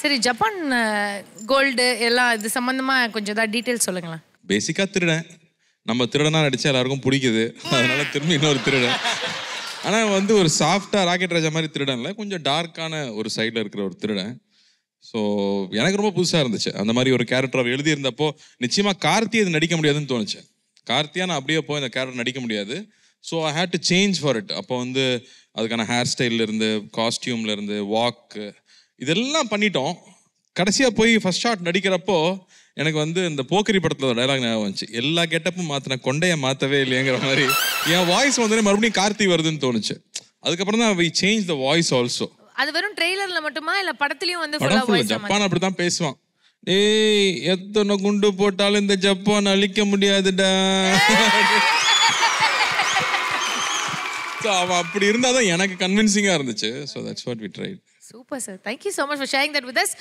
சரி Japan gold எல்லாம் இது சம்பந்தமா கொஞ்சம் ஏதாவது டீட்டெயில் சொல்லுங்களேன். பேசிக்கா திருடன். நம்ம திருடனா நடிச்சா எல்லாருக்கும் பிடிக்குது. அதனால திரும்பி இன்னொரு திருடன். ஆனால் வந்து ஒரு சாஃப்டாக ராக்கெட் ராஜா மாதிரி திருடன்ல கொஞ்சம் டார்க்கான ஒரு சைடில் இருக்கிற ஒரு திருடன். ஸோ எனக்கு ரொம்ப புதுசாக இருந்துச்சு. அந்த மாதிரி ஒரு கேரக்டர் அவர் எழுதியிருந்தப்போ நிச்சயமாக கார்த்தி அது நடிக்க முடியாதுன்னு தோணுச்சு. கார்த்தியா நான் அப்படியே போய் இந்த கேரக்டர் நடிக்க முடியாது. So I had to change for it அப்போ வந்து அதுக்கான ஹேர் ஸ்டைல்லேருந்து காஸ்டியூம்லேருந்து வாக்கு இதெல்லாம் பண்ணிட்டோம். கடைசியா போய் ஃபர்ஸ்ட் ஷாட் நடிக்கிறப்போ எனக்கு வந்து இந்த போக்கரி படத்துல டைலாக் ஞாபகம் வந்துச்சு. எல்லா கெட்டப்பும் மாத்தின கொண்டைய மாத்தவே இல்லையங்கிற மாதிரி. என் வாய்ஸ் வந்து மறுபடியும் கார்த்தி வருதுன்னு தோணுச்சு. அதுக்கப்புறம் தான் we change the voice also அது வெறும் ட்ரெய்லர்ல மட்டுமா? இல்ல படத்துலயும் வந்து படம் ஜப்பான் அப்படித்தான் பேசுவான். ஏய் எத்தனை குண்டு போட்டாலும் இந்த ஜப்பான் அழிக்க முடியாதுடா. So, அவன் அப்படி இருந்தாதான் எனக்கு கன்வின்சிங்கா இருந்துச்சு. So that's what we tried Super, sir. Thank you so much for sharing that with us.